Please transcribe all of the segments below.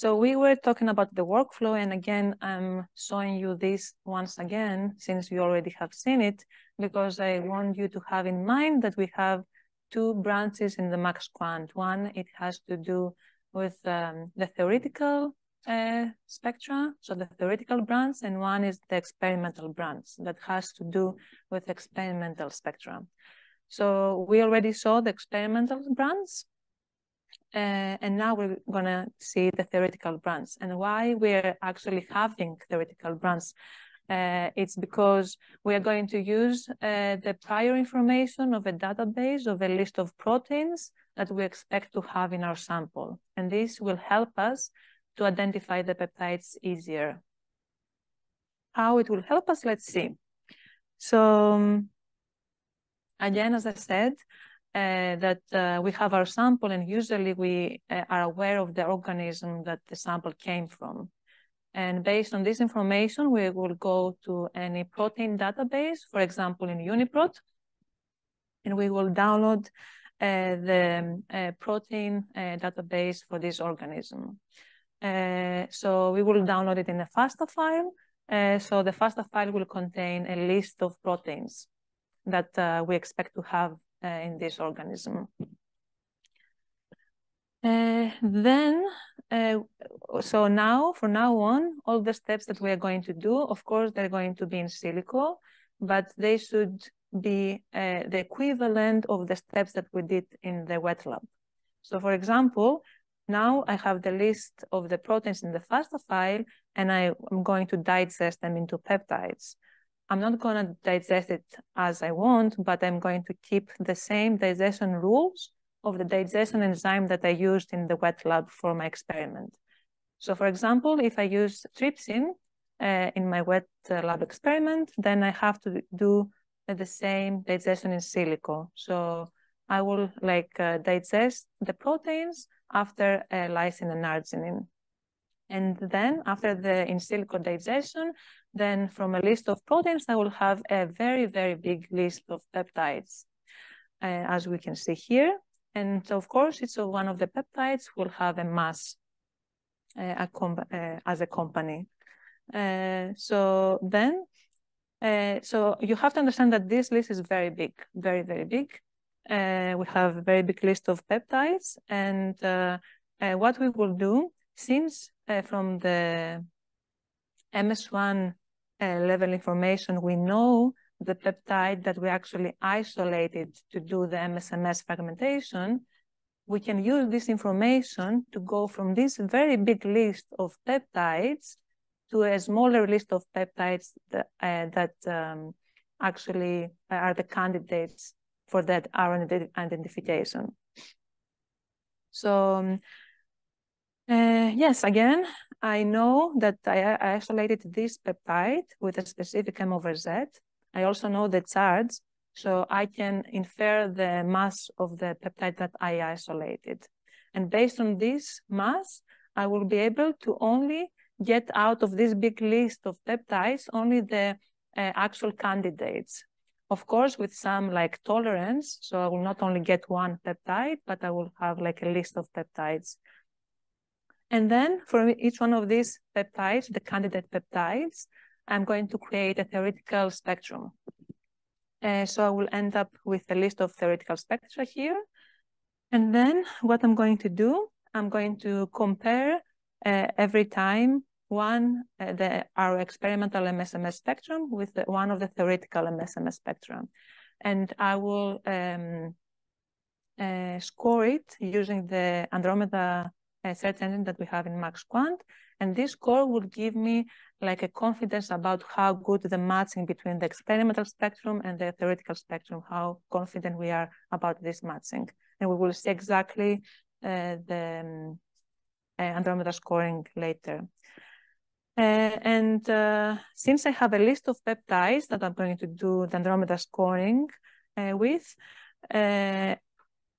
So we were talking about the workflow, and again, I'm showing you this once again, since you already have seen it, because I want you to have in mind that we have two branches in the MaxQuant. One, it has to do with um, the theoretical uh, spectra, so the theoretical branch, and one is the experimental branch that has to do with experimental spectra. So we already saw the experimental branch, uh, and now we're going to see the theoretical branch. And why we're actually having theoretical branch uh, it's because we are going to use uh, the prior information of a database of a list of proteins that we expect to have in our sample. And this will help us to identify the peptides easier. How it will help us, let's see. So um, again, as I said, uh, that uh, we have our sample and usually we uh, are aware of the organism that the sample came from. And based on this information, we will go to any protein database, for example, in UniProt, and we will download uh, the uh, protein database for this organism. so we will download it in a FASTA file. so the FASTA file will contain a list of proteins that we expect to have uh, in this organism. Uh, then, uh, so now, for now on, all the steps that we are going to do, of course, they're going to be in silico, but they should be uh, the equivalent of the steps that we did in the wet lab. So for example, now I have the list of the proteins in the FASTA file, and I am going to digest them into peptides. I'm not going to digest it as I want, but I'm going to keep the same digestion rules of the digestion enzyme that I used in the wet lab for my experiment. So for example, if I use trypsin uh, in my wet uh, lab experiment, then I have to do the same digestion in silico. So I will like uh, digest the proteins after uh, lysine and arginine. And then after the in silico digestion, then from a list of proteins, I will have a very, very big list of peptides, uh, as we can see here. And of course, it's one of the peptides will have a mass uh, uh, as a company. Uh, so then, uh, so you have to understand that this list is very big, very, very big. Uh, we have a very big list of peptides. And what we will do, since from the MS1 uh, level information, we know the peptide that we actually isolated to do the MSMS fragmentation, we can use this information to go from this very big list of peptides to a smaller list of peptides that, uh, that um, actually are the candidates for that RNA identification. So um, uh, yes, again, I know that I, isolated this peptide with a specific M over Z. I also know the charge, so I can infer the mass of the peptide that I isolated. And based on this mass, I will be able to only get out of this big list of peptides only the uh, actual candidates. Of course, with some like tolerance, so I will not only get one peptide, but I will have like a list of peptides and then for each one of these peptides, the candidate peptides, I'm going to create a theoretical spectrum. Uh, so I will end up with a list of theoretical spectra here. And then what I'm going to do, I'm going to compare uh, every time one, uh, the, our experimental MSMS spectrum with the, one of the theoretical MSMS spectrum. And I will um, uh, score it using the Andromeda a search engine that we have in MaxQuant. And this score will give me like a confidence about how good the matching between the experimental spectrum and the theoretical spectrum, how confident we are about this matching. And we will see exactly uh, the um, uh, Andromeda scoring later. Uh, and uh, since I have a list of peptides that I'm going to do the Andromeda scoring uh, with,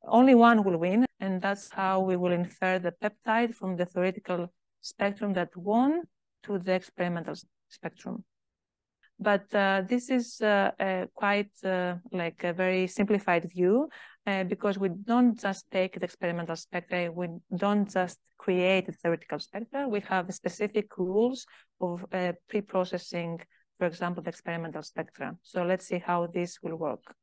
only one will win, and that's how we will infer the peptide from the theoretical spectrum that won to the experimental spectrum. But uh, this is uh, quite uh, like a very simplified view uh, because we don't just take the experimental spectra, we don't just create the theoretical spectra, we have specific rules of uh, pre-processing, for example, the experimental spectra. So let's see how this will work.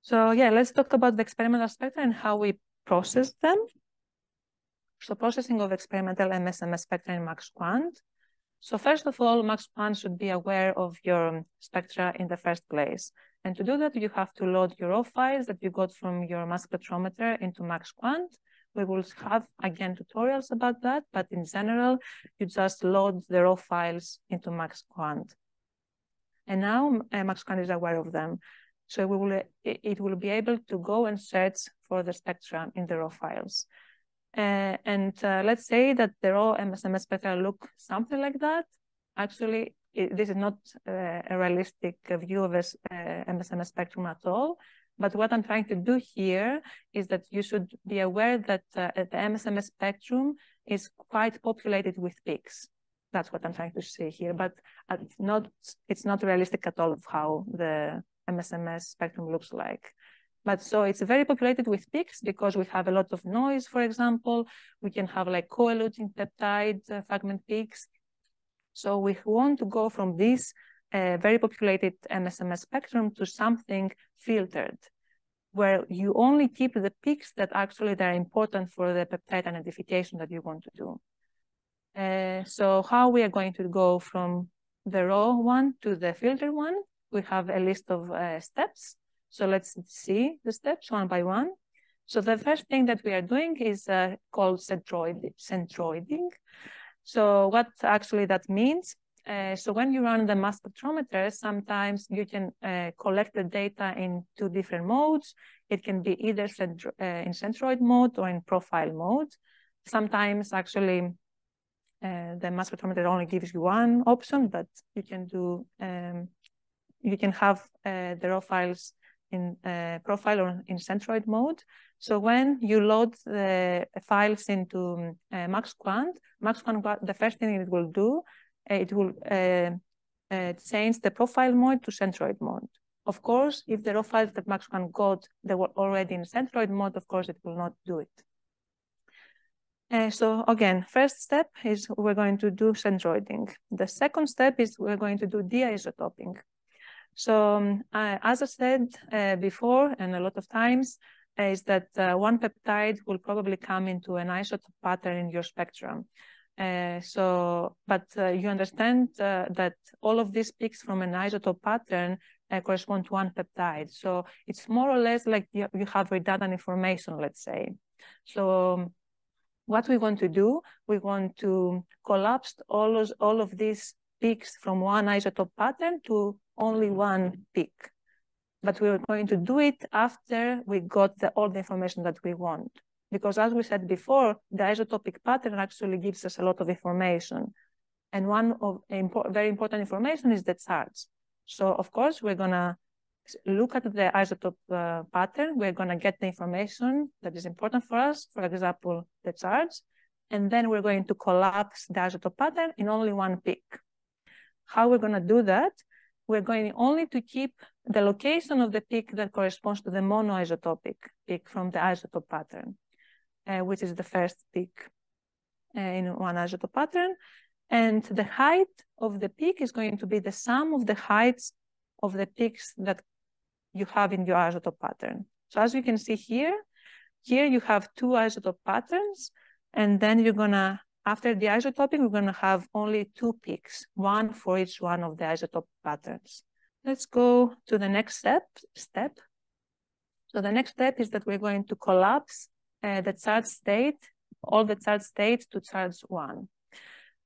So yeah, let's talk about the experimental spectra and how we process them. So processing of experimental MSMS spectra in MaxQuant. So first of all, MaxQuant should be aware of your spectra in the first place. And to do that, you have to load your raw files that you got from your mass spectrometer into MaxQuant. We will have, again, tutorials about that, but in general, you just load the raw files into MaxQuant. And now uh, MaxQuant is aware of them. So we will, it will be able to go and search for the spectrum in the raw files. Uh, and uh, let's say that the raw MSMS spectra look something like that. Actually, it, this is not uh, a realistic view of a MSMS spectrum at all. But what I'm trying to do here is that you should be aware that uh, the MSMS spectrum is quite populated with peaks. That's what I'm trying to say here, but not it's not realistic at all of how the MSMS spectrum looks like. But so it's very populated with peaks because we have a lot of noise, for example. We can have like co-eluting peptide uh, fragment peaks. So we want to go from this uh, very populated MSMS spectrum to something filtered, where you only keep the peaks that actually are important for the peptide identification that you want to do. Uh, so how we are going to go from the raw one to the filter one, we have a list of uh, steps. So let's see the steps one by one. So the first thing that we are doing is uh, called centroid, centroiding. So what actually that means? Uh, so when you run the mass spectrometer, sometimes you can uh, collect the data in two different modes. It can be either centro uh, in centroid mode or in profile mode. Sometimes actually uh, the mass spectrometer only gives you one option, but you can do um, you can have uh, the raw files in uh, profile or in centroid mode. So when you load the files into uh, MaxQuant, MaxQuant, the first thing it will do, it will change the profile mode to centroid mode. Of course, if the raw files that MaxQuant got, they were already in centroid mode, of course, it will not do it. Uh, so again, first step is we're going to do centroiding. The second step is we're going to do de-isotoping. So um, as I said uh, before, and a lot of times, uh, is that uh, one peptide will probably come into an isotope pattern in your spectrum. Uh, so, but uh, you understand uh, that all of these peaks from an isotope pattern correspond to one peptide. So it's more or less like you, you have redundant information, let's say. So um, what we want to do, we want to collapse all, those, all of these peaks from one isotope pattern to only one peak. But we are going to do it after we got the, all the information that we want. Because as we said before, the isotopic pattern actually gives us a lot of information. And one of very important information is the charge. So of course, we're gonna look at the isotope uh, pattern. We're gonna get the information that is important for us, for example, the charge. And then we're going to collapse the isotope pattern in only one peak. How we're gonna do that we're going only to keep the location of the peak that corresponds to the monoisotopic peak from the isotope pattern, uh, which is the first peak uh, in one isotope pattern. And the height of the peak is going to be the sum of the heights of the peaks that you have in your isotope pattern. So as you can see here, here you have two isotope patterns, and then you're gonna after de-isotoping, we're going to have only two peaks, one for each one of the isotope patterns. Let's go to the next step. step. So the next step is that we're going to collapse uh, the charge state, all the charge states to charge one.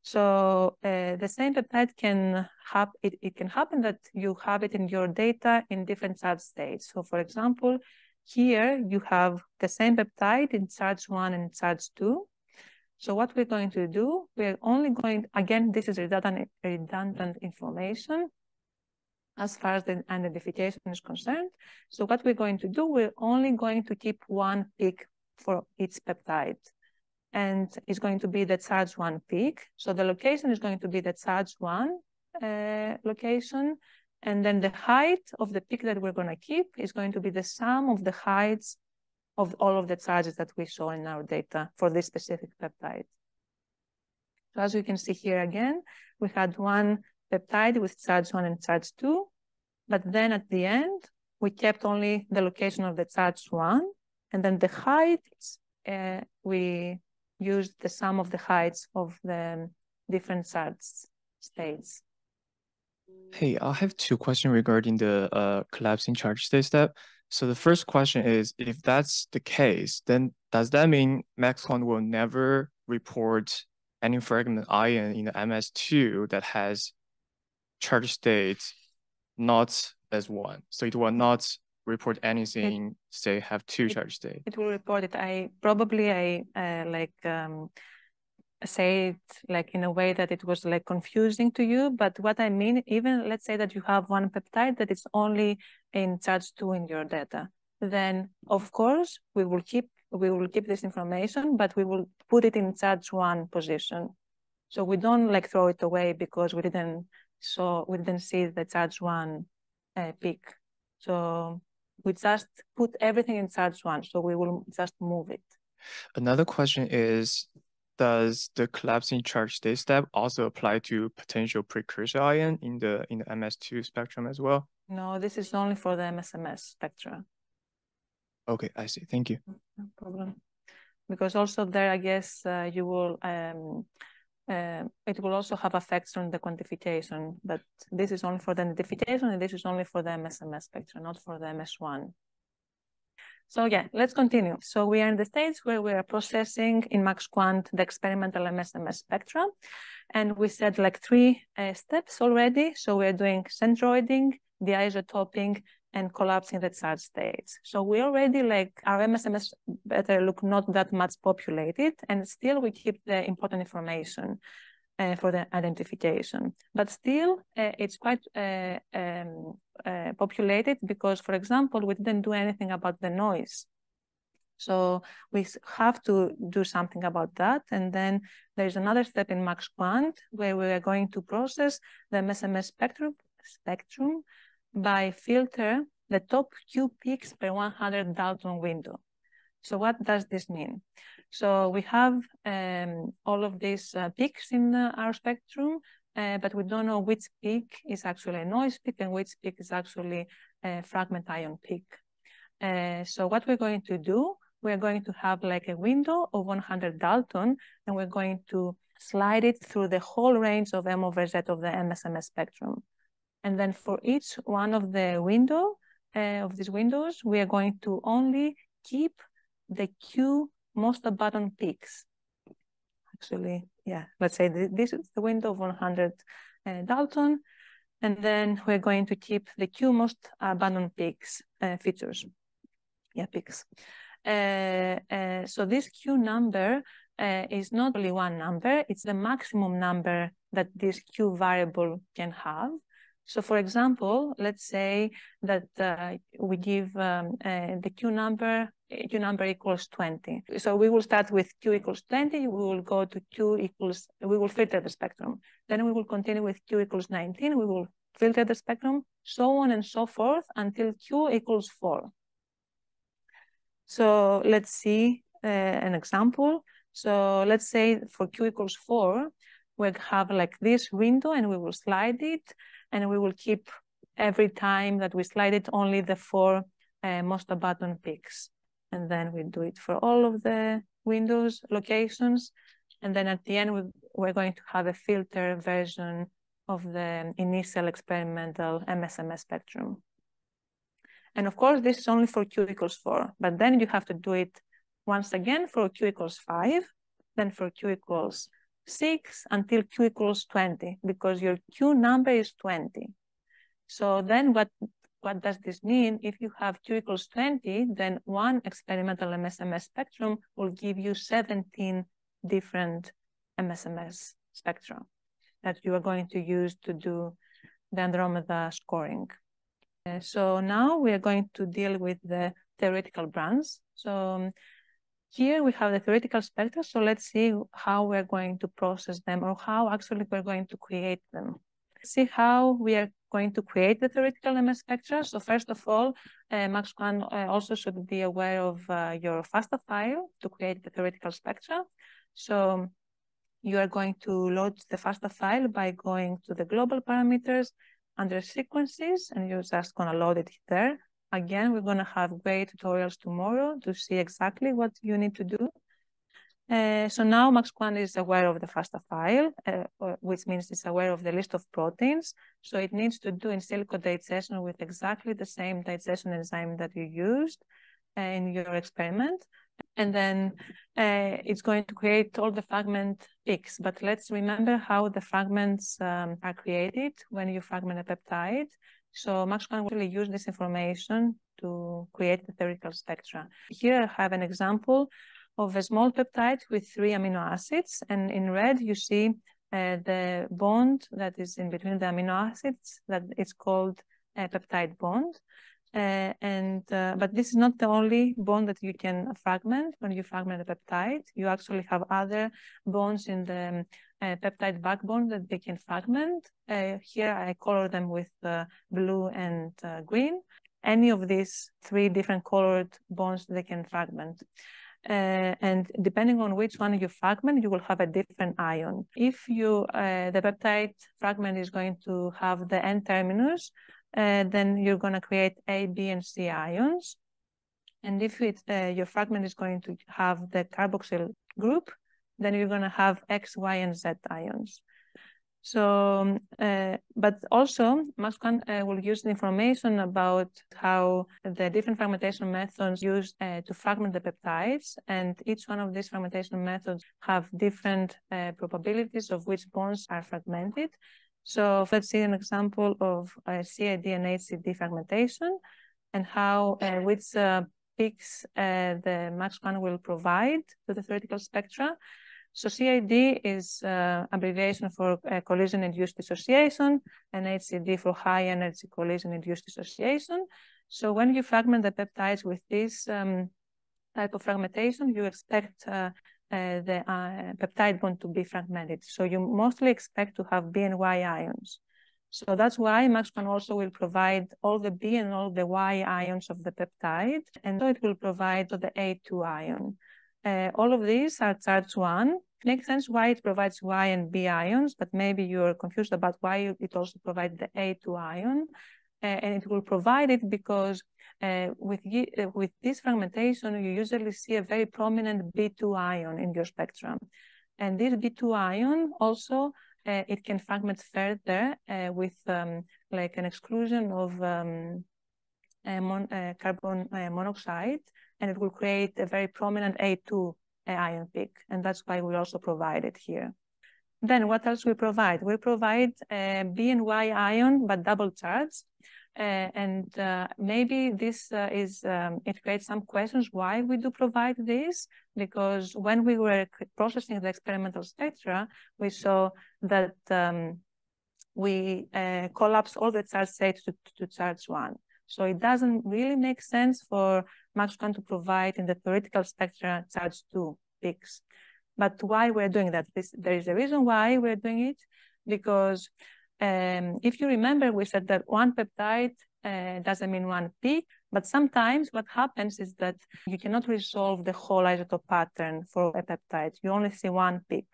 So uh, the same peptide can have it, it can happen that you have it in your data in different charge states. So for example, here you have the same peptide in charge one and charge two. So what we're going to do, we're only going, again, this is redundant, redundant information as far as the identification is concerned. So what we're going to do, we're only going to keep one peak for each peptide. And it's going to be the charge one peak. So the location is going to be the charge one uh, location. And then the height of the peak that we're going to keep is going to be the sum of the heights of all of the charges that we saw in our data for this specific peptide. So as you can see here again, we had one peptide with charge one and charge two, but then at the end, we kept only the location of the charge one, and then the heights, uh, we used the sum of the heights of the different charge states. Hey, I have two questions regarding the uh, collapsing charge state step. So the first question is, if that's the case, then does that mean MaxQuant will never report any fragment ion in the MS2 that has charge state not as one? So it will not report anything, it, say have two it, charge state. It will report it. I probably I uh, like um, say it like in a way that it was like confusing to you. But what I mean, even let's say that you have one peptide that is only in charge two in your data, then of course we will keep we will keep this information, but we will put it in charge one position. So we don't like throw it away because we didn't so we didn't see the charge one uh, peak. So we just put everything in charge one. So we will just move it. Another question is does the collapsing charge state step also apply to potential precursor ion in the in the MS2 spectrum as well? No, this is only for the MSMS spectra. Okay, I see. Thank you. No problem. Because also there, I guess uh, you will, um, uh, it will also have effects on the quantification, but this is only for the identification and this is only for the MSMS spectrum, not for the MS1. So yeah, let's continue. So we are in the stage where we are processing in MaxQuant the experimental MSMS spectrum. And we said like three uh, steps already. So we're doing centroiding, deisotoping, and collapsing the charge states. So we already like our MSMS better look not that much populated, and still we keep the important information uh, for the identification. But still, uh, it's quite uh, um, uh, populated because, for example, we didn't do anything about the noise. So we have to do something about that. And then there's another step in MaxQuant where we are going to process the MSMS spectrum, spectrum by filter the top Q peaks per 100 Dalton window. So what does this mean? So we have um, all of these uh, peaks in uh, our spectrum, uh, but we don't know which peak is actually a noise peak and which peak is actually a fragment ion peak. Uh, so what we're going to do, we're going to have like a window of 100 Dalton, and we're going to slide it through the whole range of M over Z of the MSMS spectrum. And then for each one of the window uh, of these windows, we are going to only keep the Q most abundant peaks. Actually, yeah, let's say this is the window of 100 uh, Dalton, and then we're going to keep the Q most abundant peaks uh, features. Yeah, peaks. Uh, uh so this Q number uh, is not only one number, it's the maximum number that this Q variable can have. So for example, let's say that uh, we give um, uh, the Q number, Q number equals 20. So we will start with Q equals 20, we will go to Q equals, we will filter the spectrum. Then we will continue with Q equals 19, we will filter the spectrum, so on and so forth until Q equals 4. So let's see uh, an example. So let's say for Q equals 4, we have like this window and we will slide it and we will keep every time that we slide it only the four uh, most abundant peaks. And then we do it for all of the windows locations. And then at the end, we, we're going to have a filter version of the initial experimental MSMS spectrum. And of course, this is only for Q equals four, but then you have to do it once again for Q equals five, then for Q equals 6 until q equals 20 because your q number is 20. So then what, what does this mean? If you have q equals 20, then one experimental MSMS spectrum will give you 17 different MSMS spectra that you are going to use to do the Andromeda scoring. So now we are going to deal with the theoretical branch. So here we have the theoretical spectra, so let's see how we're going to process them or how actually we're going to create them. See how we are going to create the theoretical MS spectra. So first of all, uh, MaxQuant uh, also should be aware of uh, your FASTA file to create the theoretical spectra. So you are going to load the FASTA file by going to the global parameters under sequences, and you're just going to load it there. Again, we're going to have great tutorials tomorrow to see exactly what you need to do. Uh, so now MaxQuant is aware of the FASTA file, uh, which means it's aware of the list of proteins. So it needs to do in silico digestion with exactly the same digestion enzyme that you used uh, in your experiment and then uh, it's going to create all the fragment peaks. But let's remember how the fragments um, are created when you fragment a peptide. So MaxQuant will really use this information to create the theoretical spectra. Here I have an example of a small peptide with three amino acids. And in red, you see uh, the bond that is in between the amino acids that is called a peptide bond. Uh, and uh, but this is not the only bond that you can fragment when you fragment a peptide. You actually have other bonds in the uh, peptide backbone that they can fragment. Uh, here I color them with uh, blue and uh, green. Any of these three different colored bonds they can fragment. and depending on which one you fragment, you will have a different ion. If you the peptide fragment is going to have the N terminus, uh, then you're going to create A, B, and C ions. And if it, uh, your fragment is going to have the carboxyl group, then you're going to have X, Y, and Z ions. So, uh, but also MaxQuant uh, will use the information about how the different fragmentation methods used uh, to fragment the peptides, and each one of these fragmentation methods have different uh, probabilities of which bonds are fragmented. So let's see an example of uh, CID and HCD fragmentation and how uh, which peaks uh, the MaxQuant will provide to the theoretical spectra. So CID is uh, abbreviation for uh, collision-induced dissociation and HCD for high-energy collision-induced dissociation. So when you fragment the peptides with this um, type of fragmentation, you expect uh, uh, the uh, peptide bond to be fragmented. So you mostly expect to have B and Y ions. So that's why MaxQuant also will provide all the B and all the Y ions of the peptide, and so it will provide the A2 ion. Uh, all of these are charged one. Makes sense why it provides Y and B ions, but maybe you're confused about why it also provides the A2 ion. Uh, and it will provide it because uh, with, uh, with this fragmentation, you usually see a very prominent B2 ion in your spectrum. And this B2 ion also, uh, it can fragment further uh, with um, like an exclusion of um, mon uh, carbon uh, monoxide, and it will create a very prominent A2 ion peak. And that's why we also provide it here. Then what else we provide? We provide B and Y ion, but double charged. Uh, and uh, maybe this uh, is um, it creates some questions why we do provide this because when we were processing the experimental spectra we saw that um, we collapse all the charge states to, to charge one. So it doesn't really make sense for Max MaxQuant to provide in the theoretical spectra charge two peaks. But why we're doing that? This, there is a reason why we're doing it because um, if you remember, we said that one peptide uh, doesn't mean one peak, but sometimes what happens is that you cannot resolve the whole isotope pattern for a peptide. You only see one peak.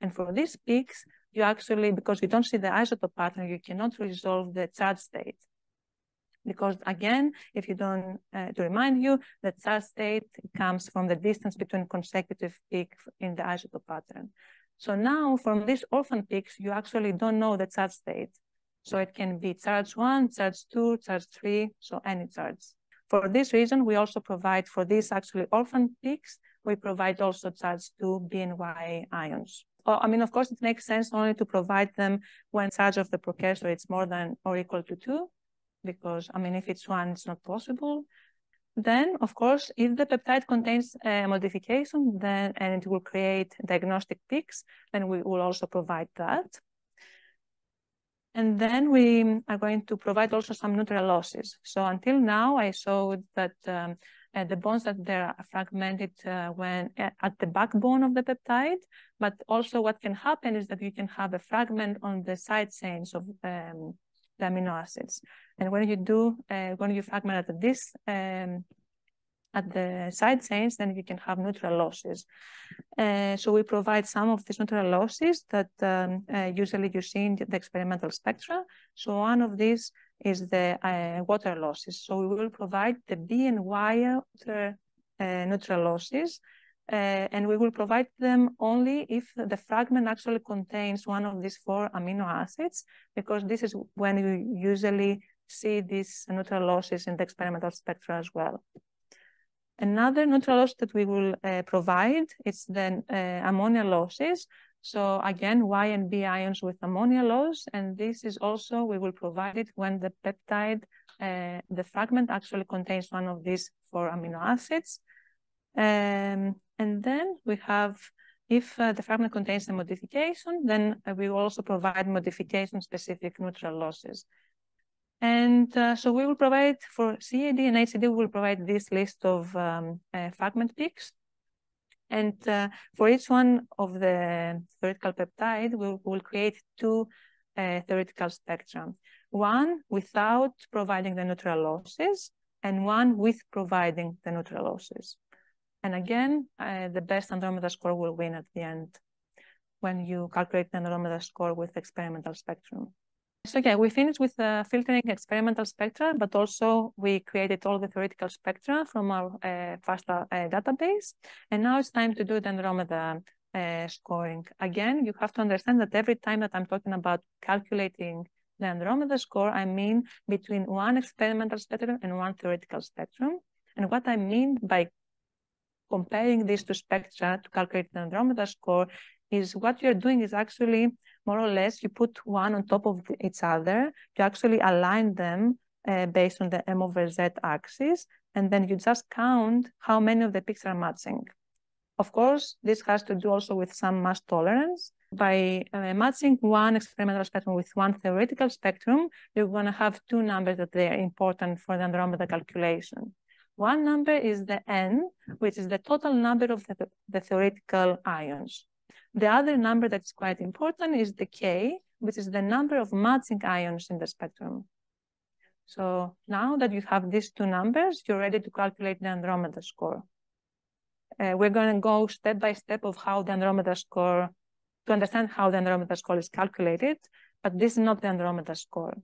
And for these peaks, you actually, because you don't see the isotope pattern, you cannot resolve the charge state. Because again, if you don't, uh, to remind you, the charge state comes from the distance between consecutive peaks in the isotope pattern. So now from these orphan peaks, you actually don't know the charge state. So it can be charge one, charge two, charge three, so any charge. For this reason, we also provide for these actually orphan peaks, we provide also charge two B and Y ions. Oh, I mean, of course, it makes sense only to provide them when charge of the precursor is more than or equal to two, because I mean, if it's one, it's not possible. Then, of course, if the peptide contains a modification, then and it will create diagnostic peaks, then we will also provide that. And then we are going to provide also some neutral losses. So until now, I showed that um, uh, the bonds that they're fragmented uh, when uh, at the backbone of the peptide, but also what can happen is that you can have a fragment on the side chains of um, the amino acids. And when you do, uh, when you fragment at this, um, at the side chains, then you can have neutral losses. Uh, so we provide some of these neutral losses that um, uh, usually you see in the experimental spectra. So one of these is the uh, water losses. So we will provide the B and Y water uh, neutral losses, uh, and we will provide them only if the fragment actually contains one of these four amino acids, because this is when you usually see these neutral losses in the experimental spectra as well. Another neutral loss that we will uh, provide is the uh, ammonia losses. So again, Y and B ions with ammonia loss, and this is also, we will provide it when the peptide, uh, the fragment actually contains one of these four amino acids. Um, and then we have, if uh, the fragment contains a modification, then uh, we will also provide modification-specific neutral losses. And uh, so we will provide for CAD and HCD, we will provide this list of um, uh, fragment peaks. And uh, for each one of the theoretical peptide, we will create two uh, theoretical spectra. One without providing the neutral losses, and one with providing the neutral losses. And again, uh, the best Andromeda score will win at the end when you calculate the Andromeda score with experimental spectrum. So yeah, we finished with uh, filtering experimental spectra, but also we created all the theoretical spectra from our uh, FASTA uh, database. And now it's time to do the Andromeda uh, scoring. Again, you have to understand that every time that I'm talking about calculating the Andromeda score, I mean between one experimental spectrum and one theoretical spectrum. And what I mean by comparing this to spectra to calculate the Andromeda score is what you're doing is actually more or less you put one on top of each other to actually align them uh, based on the M over Z axis, and then you just count how many of the peaks are matching. Of course, this has to do also with some mass tolerance. By uh, matching one experimental spectrum with one theoretical spectrum, you're going to have two numbers that they are important for the Andromeda calculation. One number is the N, which is the total number of the, the theoretical ions. The other number that's quite important is the K, which is the number of matching ions in the spectrum. So now that you have these two numbers, you're ready to calculate the Andromeda score. Uh, we're going to go step by step of how the Andromeda score, to understand how the Andromeda score is calculated, but this is not the Andromeda score.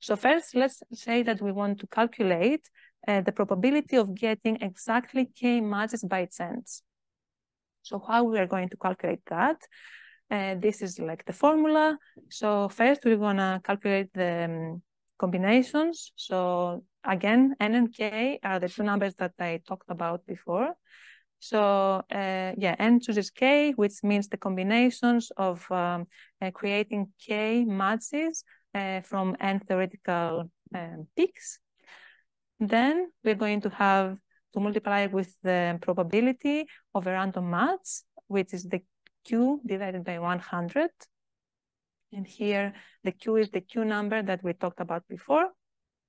So first, let's say that we want to calculate uh, the probability of getting exactly K matches by chance. So how we are going to calculate that? Uh, this is like the formula. So first we're gonna calculate the um, combinations. So again, N and K are the two numbers that I talked about before. So uh, yeah, N chooses K, which means the combinations of um, uh, creating K matches uh, from N theoretical um, peaks. Then we're going to have to multiply with the probability of a random match, which is the Q divided by 100. And here the Q is the Q number that we talked about before.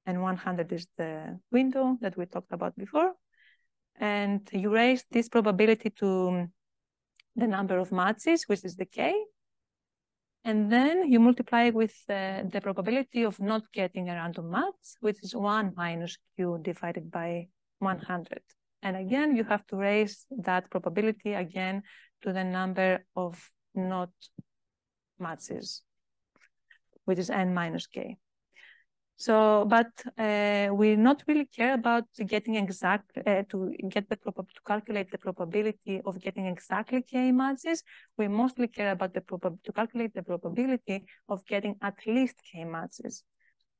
And 100 is the window that we talked about before. And you raise this probability to the number of matches, which is the K. And then you multiply with uh, the probability of not getting a random match, which is 1 minus Q divided by 100. And again, you have to raise that probability again to the number of not matches, which is n minus k. So, but uh, we not really care about getting exact uh, to get the to calculate the probability of getting exactly k matches. We mostly care about the to calculate the probability of getting at least k matches.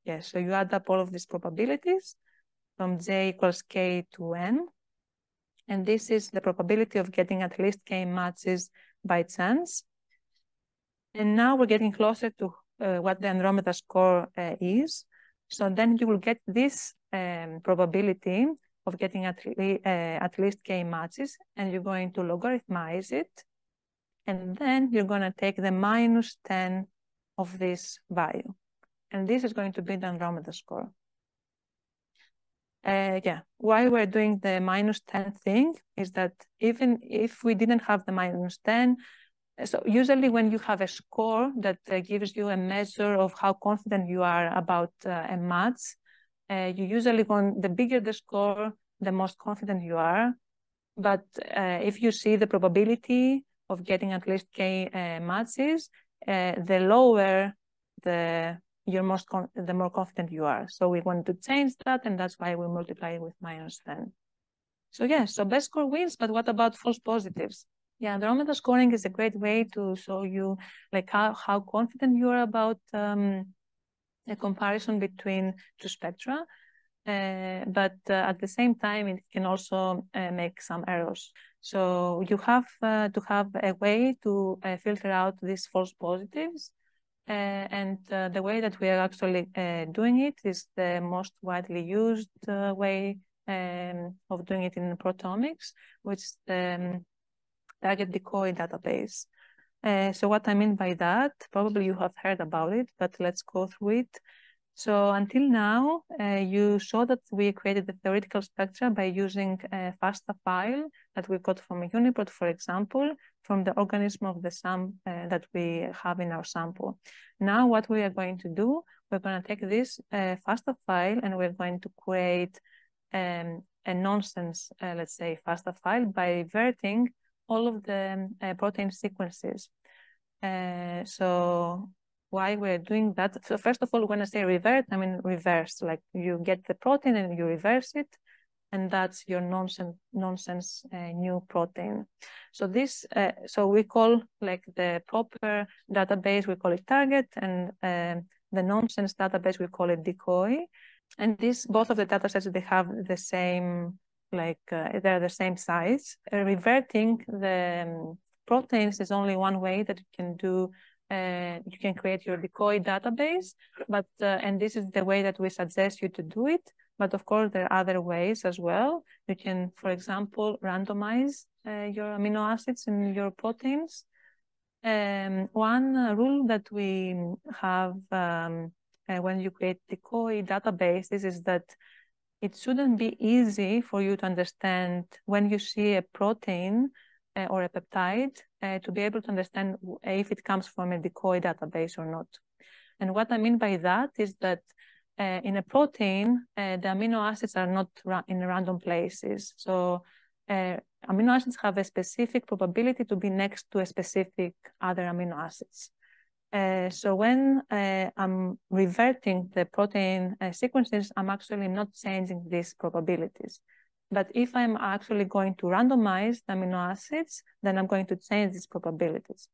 Yes, so you add up all of these probabilities from j equals k to n. And this is the probability of getting at least k matches by chance. And now we're getting closer to uh, what the Andromeda score uh, is. So then you will get this um, probability of getting at, le uh, at least k matches, and you're going to logarithmize it. And then you're going to take the minus 10 of this value. And this is going to be the Andromeda score. uh, yeah, why we're doing the minus 10 thing is that even if we didn't have the minus 10, so usually when you have a score that uh, gives you a measure of how confident you are about uh, a match, uh, you usually want the bigger the score, the most confident you are. But uh, if you see the probability of getting at least k uh, matches, uh, the lower the you're most the more confident you are. So we want to change that, and that's why we multiply it with minus 10. So yeah, so best score wins, but what about false positives? Yeah, Andromeda scoring is a great way to show you like how, how confident you are about um, a comparison between two spectra. Uh, but uh, at the same time, it can also uh, make some errors. So you have uh, to have a way to uh, filter out these false positives uh, and the way that we are actually doing it is the most widely used way um, of doing it in proteomics, which um, target decoy database. Uh, so what I mean by that, probably you have heard about it, but let's go through it. So until now, uh, you saw that we created the theoretical spectra by using a FASTA file that we got from a UniProt, for example, from the organism of the SAM uh, that we have in our sample. Now what we are going to do, we're going to take this uh, FASTA file and we're going to create um, a nonsense, uh, let's say, FASTA file by reverting all of the um, protein sequences. Uh, so why we're doing that. So first of all, when I say revert, I mean reverse, like you get the protein and you reverse it, and that's your nonsense nonsense uh, new protein. So this, uh, so we call like the proper database, we call it target, and uh, the nonsense database, we call it decoy. And this, both of the data sets, they have the same, like uh, they're the same size. reverting the um, proteins is only one way that you can do uh, you can create your decoy database, but uh, and this is the way that we suggest you to do it. But of course, there are other ways as well. You can, for example, randomize uh, your amino acids in your proteins. Um, one rule that we have um, uh, when you create decoy databases is that it shouldn't be easy for you to understand when you see a protein uh, or a peptide uh, to be able to understand if it comes from a decoy database or not. And what I mean by that is that uh, in a protein, uh, the amino acids are not ra in random places. So uh, amino acids have a specific probability to be next to a specific other amino acids. Uh, so when I'm reverting the protein sequences, I'm actually not changing these probabilities. But if I'm actually going to randomize the amino acids, then I'm going to change these probabilities.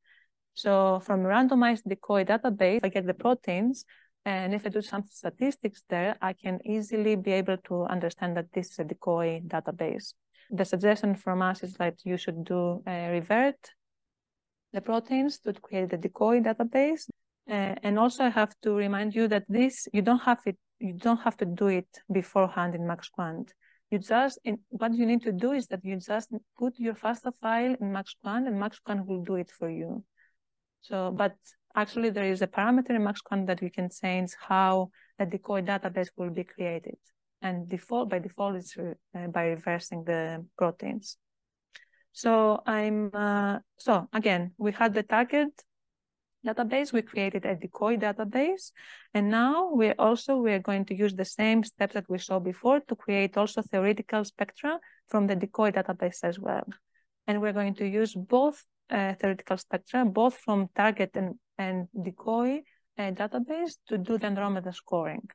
So from randomized decoy database, I get the proteins, and if I do some statistics there, I can easily be able to understand that this is a decoy database. The suggestion from us is that you should do a revert the proteins to create the decoy database. Uh, and also I have to remind you that this, you don't have it, you don't have to do it beforehand in MaxQuant. You just, in, what you need to do is that you just put your FASTA file in MaxQuant and MaxQuant will do it for you. So, but actually there is a parameter in MaxQuant that you can change how the decoy database will be created. And default, by default, it's uh, by reversing the proteins. So I'm, uh, so again, we had the target database, we created a decoy database. And now we're also, we're going to use the same steps that we saw before to create also theoretical spectra from the decoy database as well. And we're going to use both uh, theoretical spectra, both from target and, and decoy uh, database to do the Andromeda scoring.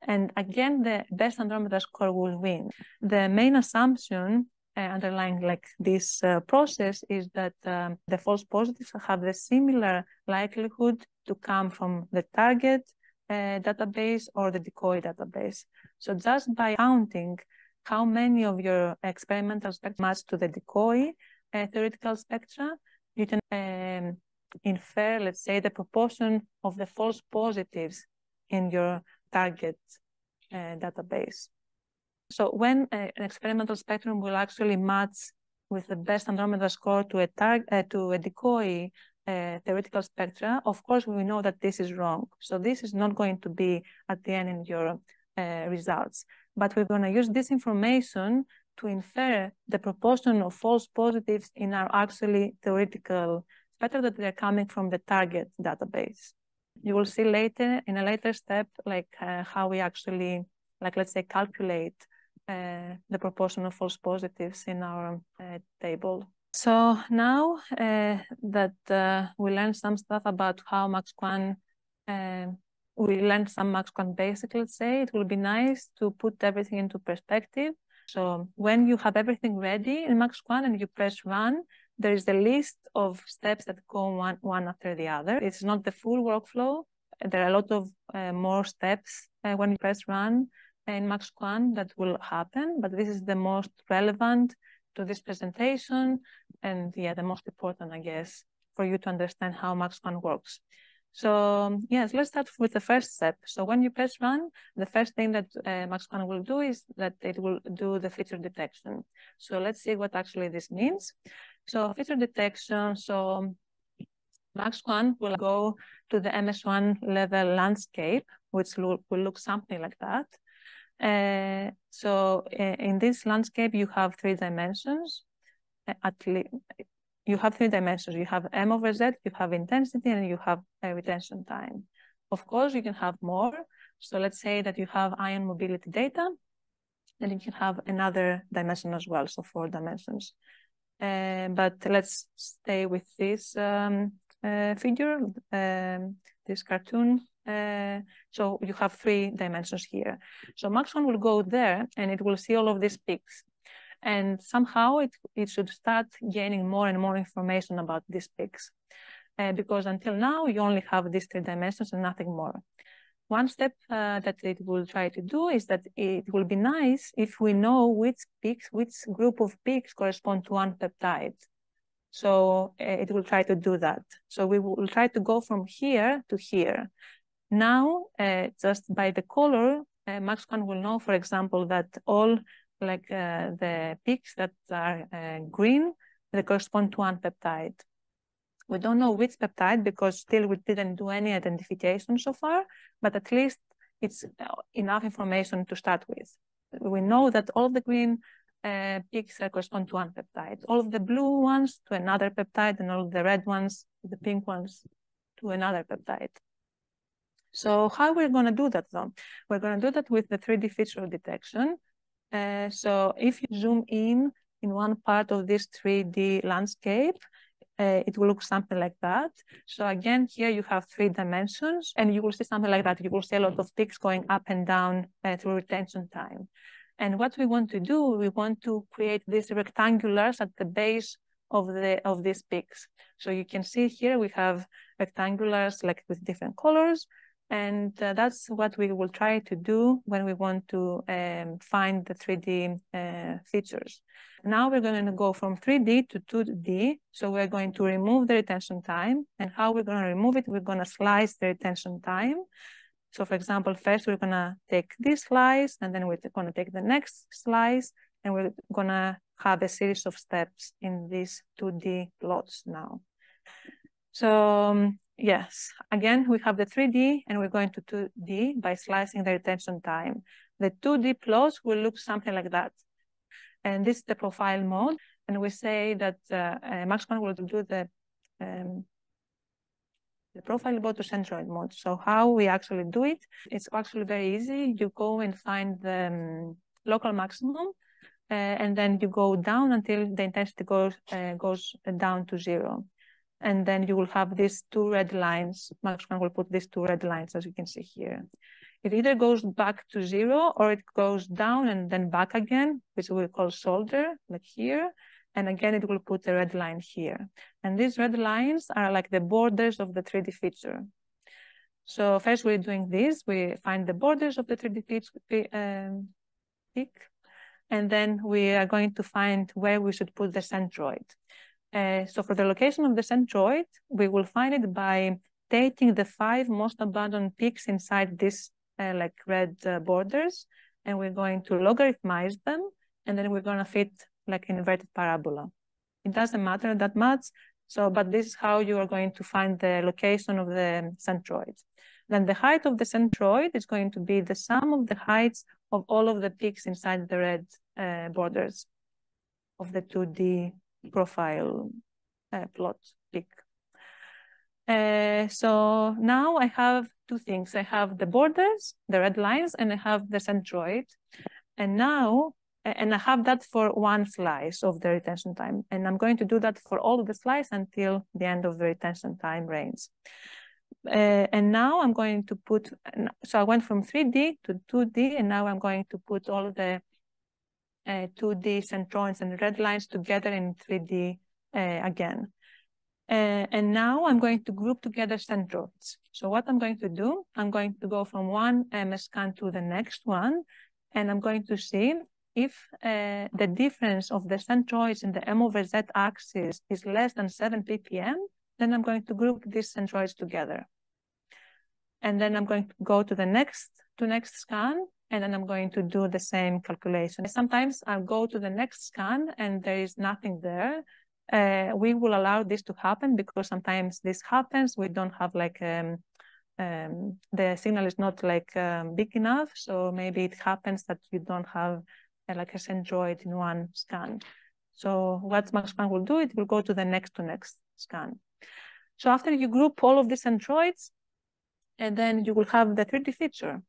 And again, the best Andromeda score will win. The main assumption underlying like this uh, process is that um, the false positives have the similar likelihood to come from the target uh, database or the decoy database. So just by counting how many of your experimental spectra match to the decoy uh, theoretical spectra, you can um, infer, let's say, the proportion of the false positives in your target uh, database. So when a, an experimental spectrum will actually match with the best Andromeda score to a target uh, to a decoy uh, theoretical spectra, of course we know that this is wrong. So this is not going to be at the end in your uh, results. but we're going to use this information to infer the proportion of false positives in our actually theoretical, better that they're coming from the target database. You will see later in a later step, like uh, how we actually, like let's say, calculate uh, the proportion of false positives in our uh, table. So now uh, that uh, we learned some stuff about how MaxQuant, uh, we learned some MaxQuant basic, let's say, it will be nice to put everything into perspective. So when you have everything ready in MaxQuant and you press run, there is a list of steps that go one, one after the other. It's not the full workflow. There are a lot of uh, more steps when you press run in MaxQuant that will happen, but this is the most relevant to this presentation. And yeah, the most important, I guess, for you to understand how Max MaxQuant works. So yes, let's start with the first step. So when you press run, the first thing that uh, MaxQuant will do is that it will do the feature detection. So let's see what actually this means. So feature detection, so MaxQuant will go to the MS1 level landscape, which will look something like that. Uh, so uh, in this landscape, you have three dimensions. Uh, at least you have three dimensions. You have m over z, you have intensity, and you have retention time. Of course, you can have more. So let's say that you have ion mobility data, then you can have another dimension as well, so four dimensions. Uh, but let's stay with this um, uh, figure, um, this cartoon uh, so you have three dimensions here. So MaxQuant will go there and it will see all of these peaks. And somehow it, it should start gaining more and more information about these peaks. Uh, because until now, you only have these three dimensions and nothing more. One step uh, that it will try to do is that it will be nice if we know which peaks, which group of peaks correspond to one peptide. So uh, it will try to do that. So we will try to go from here to here. Now, uh, just by the color, uh, will know, for example, that all like uh, the peaks that are uh, green, they correspond to one peptide. We don't know which peptide because still we didn't do any identification so far, but at least it's uh, enough information to start with. We know that all the green uh, peaks correspond to one peptide, all of the blue ones to another peptide, and all the red ones, the pink ones to another peptide. So how we're going to do that though? We're going to do that with the 3D feature detection. Uh, so if you zoom in in one part of this 3D landscape, uh, it will look something like that. So again, here you have three dimensions and you will see something like that. You will see a lot of peaks going up and down uh, through retention time. And what we want to do, we want to create these rectangulars at the base of the of these peaks. So you can see here we have rectangulars like with different colors. And uh, that's what we will try to do when we want to um, find the 3D uh, features. Now we're going to go from 3D to 2D. So we're going to remove the retention time. And how we're going to remove it, we're going to slice the retention time. So for example, first we're going to take this slice, and then we're going to take the next slice, and we're going to have a series of steps in these 2D plots now. So um, Yes, again, we have the 3D and we're going to 2D by slicing the retention time. The 2D plots will look something like that. And this is the profile mode. And we say that uh, uh, MaxQuant will do the, um, the profile mode to centroid mode. So how we actually do it, it's actually very easy. You go and find the um, local maximum uh, and then you go down until the intensity goes, uh, goes down to zero and then you will have these two red lines. MaxQuant will put these two red lines, as you can see here. It either goes back to zero or it goes down and then back again, which we call shoulder, like here. And again, it will put a red line here. And these red lines are like the borders of the 3D feature. So first we're doing this, we find the borders of the 3D peak, um, and then we are going to find where we should put the centroid. Uh, so for the location of the centroid, we will find it by taking the five most abundant peaks inside this uh, like red uh, borders, and we're going to logarithmize them, and then we're going to fit like inverted parabola. It doesn't matter that much. So, but this is how you are going to find the location of the centroid. Then the height of the centroid is going to be the sum of the heights of all of the peaks inside the red uh, borders of the 2D profile uh, plot peak. Uh, so now I have two things. I have the borders, the red lines, and I have the centroid. And now, and I have that for one slice of the retention time. And I'm going to do that for all of the slices until the end of the retention time range. Uh, and now I'm going to put, so I went from 3D to 2D, and now I'm going to put all the 2D centroids and red lines together in 3D uh, again. Uh, and now I'm going to group together centroids. So what I'm going to do, I'm going to go from one MS scan to the next one, and I'm going to see if uh, the difference of the centroids in the M over Z axis is less than 7 ppm, then I'm going to group these centroids together. And then I'm going to go to the next to next scan, and then I'm going to do the same calculation. Sometimes I'll go to the next scan and there is nothing there. Uh, we will allow this to happen because sometimes this happens. We don't have like um, um, the signal is not like um, big enough, so maybe it happens that you don't have uh, like a centroid in one scan. So what MaxQuant will do, it will go to the next to next scan. So after you group all of these centroids, and then you will have the 3D feature.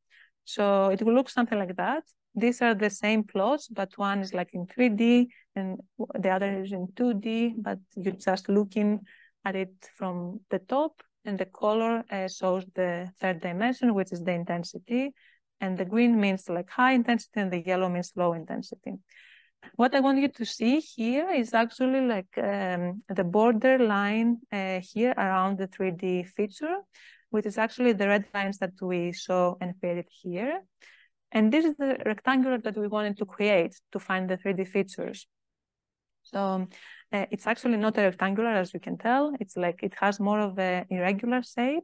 So it will look something like that. These are the same plots, but one is like in 3D and the other is in 2D, but you're just looking at it from the top and the color uh, shows the third dimension, which is the intensity. And the green means like high intensity and the yellow means low intensity. What I want you to see here is actually like um, the borderline uh, here around the 3D feature which is actually the red lines that we saw and created here. And this is the rectangular that we wanted to create to find the 3D features. So uh, it's actually not a rectangular, as you can tell. It's like it has more of an irregular shape,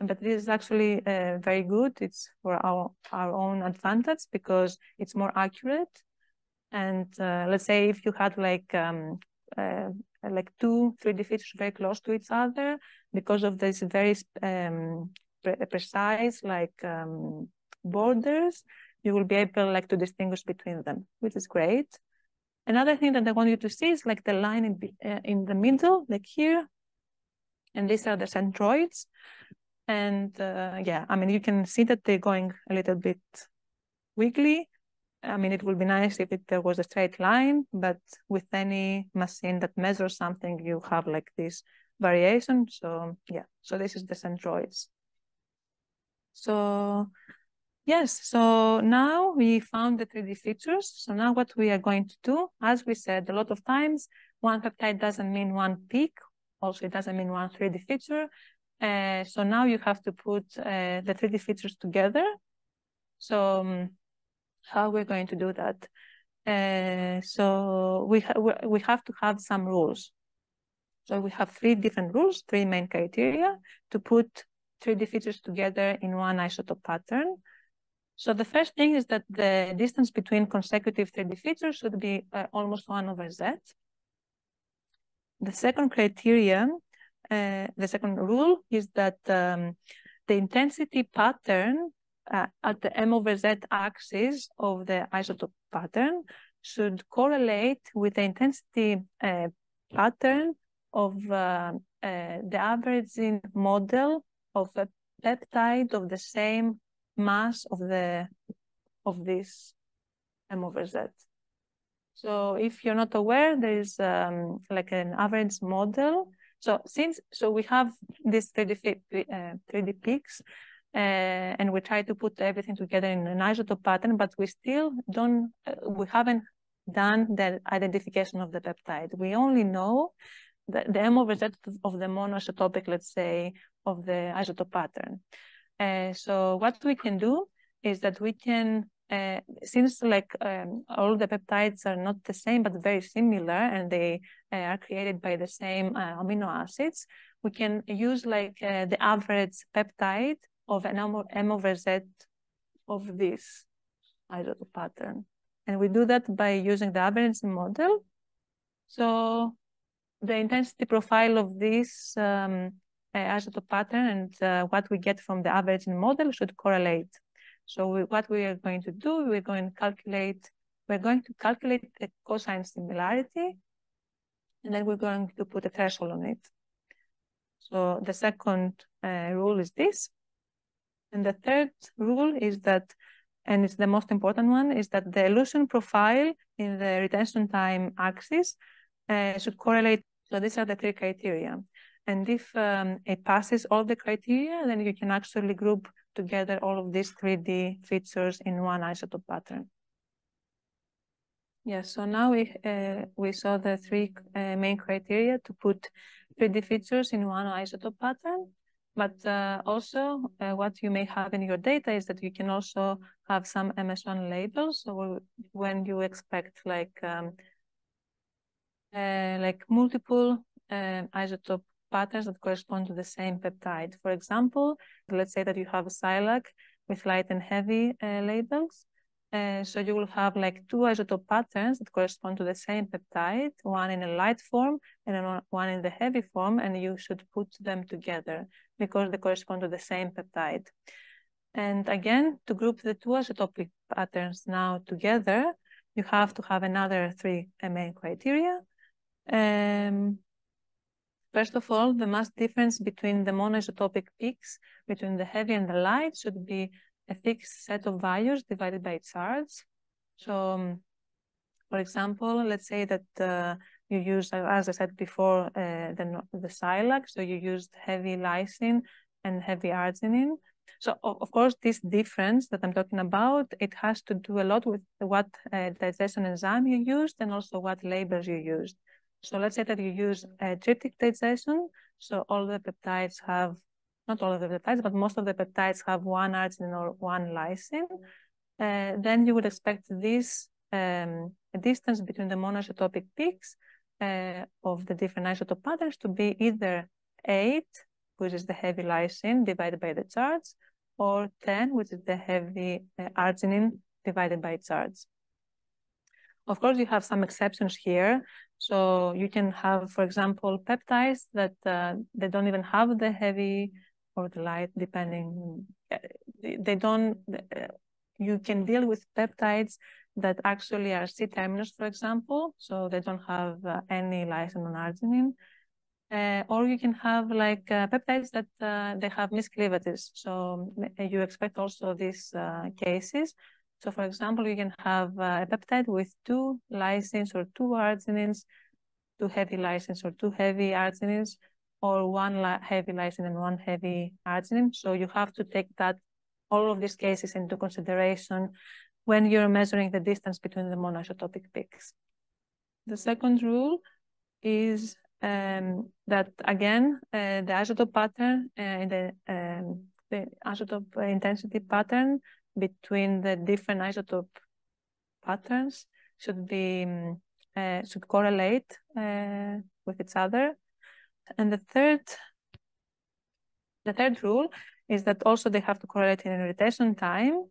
but this is actually uh, very good. It's for our, our own advantage because it's more accurate. And uh, let's say if you had like um, uh, like two 3D features very close to each other because of this very um, pre precise like um, borders, you will be able like to distinguish between them, which is great. Another thing that I want you to see is like the line in, uh, in the middle, like here. And these are the centroids. And uh, yeah, I mean, you can see that they're going a little bit wiggly. I mean, it would be nice if it, there was a straight line, but with any machine that measures something, you have like this variation. So yeah, so this is the centroids. So yes, so now we found the 3D features. So now what we are going to do, as we said a lot of times, one peptide doesn't mean one peak. Also, it doesn't mean one 3D feature. Uh, so now you have to put uh, the 3D features together. So um, how we're going to do that. Uh, so we, ha we have to have some rules. So we have three different rules, three main criteria to put 3D features together in one isotope pattern. So the first thing is that the distance between consecutive 3D features should be uh, almost 1 over z. The second criteria, uh, the second rule is that um, the intensity pattern uh, at the m over z axis of the isotope pattern should correlate with the intensity uh, pattern of uh, uh the averagine model of a peptide of the same mass of the of this m over z. So if you're not aware, there is um, like an average model. So since so we have these 3D, uh, 3D peaks, and we try to put everything together in an isotope pattern, but we still don't, uh, we haven't done the identification of the peptide. We only know the, the M over Z of the monoisotopic, let's say, of the isotope pattern. Uh, so what we can do is that we can, uh, since like um, all the peptides are not the same, but very similar, and they uh, are created by the same uh, amino acids, we can use like the average peptide of an m over z of this isotope pattern. And we do that by using the averagine model. So the intensity profile of this um, uh, isotope pattern and uh, what we get from the averagine model should correlate. So we, what we are going to do, we're going to calculate, we're going to calculate the cosine similarity, and then we're going to put a threshold on it. So the second uh, rule is this. And the third rule is that, and it's the most important one, is that the elution profile in the retention time axis uh, should correlate. So these are the three criteria. And if um, it passes all the criteria, then you can actually group together all of these 3D features in one isotope pattern. Yes, so now we uh, we saw the three uh, main criteria to put 3D features in one isotope pattern. But uh, also uh, what you may have in your data is that you can also have some MS1 labels. So when you expect like um, uh, like multiple uh, isotope patterns that correspond to the same peptide. For example, let's say that you have a SILAC with light and heavy uh, labels. Uh, so you will have like two isotope patterns that correspond to the same peptide, one in a light form and one in the heavy form, and you should put them together because they correspond to the same peptide. And again, to group the two isotopic patterns now together, you have to have another three main criteria. Um, First of all, the mass difference between the monoisotopic peaks between the heavy and the light should be a fixed set of values divided by charge. So, um, for example, let's say that uh, you use, as I said before, uh, the, the SILAC, so you used heavy lysine and heavy arginine. So, of course, this difference that I'm talking about, it has to do a lot with what uh, digestion enzyme you used and also what labels you used. So let's say that you use a tryptic digestion. So all the peptides have, not all of the peptides, but most of the peptides have one arginine or one lysine. Uh, then you would expect this um, distance between the monoisotopic peaks uh, of the different isotope patterns to be either 8, which is the heavy lysine divided by the charge, or 10, which is the heavy uh, arginine divided by charge. Of course, you have some exceptions here. So you can have, for example, peptides that uh, they don't even have the heavy or the light, depending. Uh, they don't. Uh, you can deal with peptides that actually are C-terminus, for example, so they don't have uh, any lysine on arginine. Uh, or you can have like uh, peptides that they have miscleavages. So you expect also these cases. So for example, you can have a peptide with two lysines or two arginines, two heavy lysines or two heavy arginines, or one heavy lysine and one heavy arginine. So you have to take that all of these cases into consideration when you're measuring the distance between the monoisotopic peaks. The second rule is um, that again, uh, the isotope pattern and uh, the, um, the isotope intensity pattern between the different isotope patterns should be um, uh, should correlate uh, with each other. And the third the third rule is that also they have to correlate in retention time.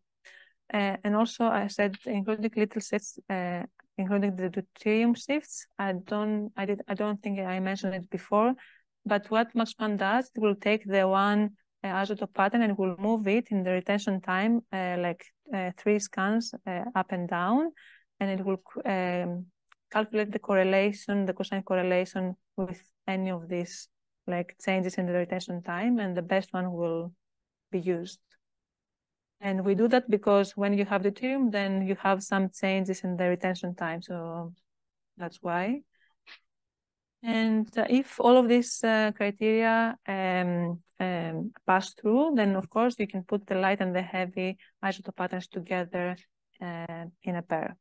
Uh, and also I said including little shifts, uh, including the deuterium shifts. I don't I did I don't think I mentioned it before, but what MaxQuant does, it will take the one isotope pattern and we'll move it in the retention time, uh, like uh, three scans uh, up and down, and it will um, calculate the correlation, the cosine correlation with any of these like changes in the retention time, and the best one will be used. And we do that because when you have deuterium, then you have some changes in the retention time. So that's why. And uh, if all of these uh, criteria um, um, pass through, then of course you can put the light and the heavy isotope patterns together uh, in a pair.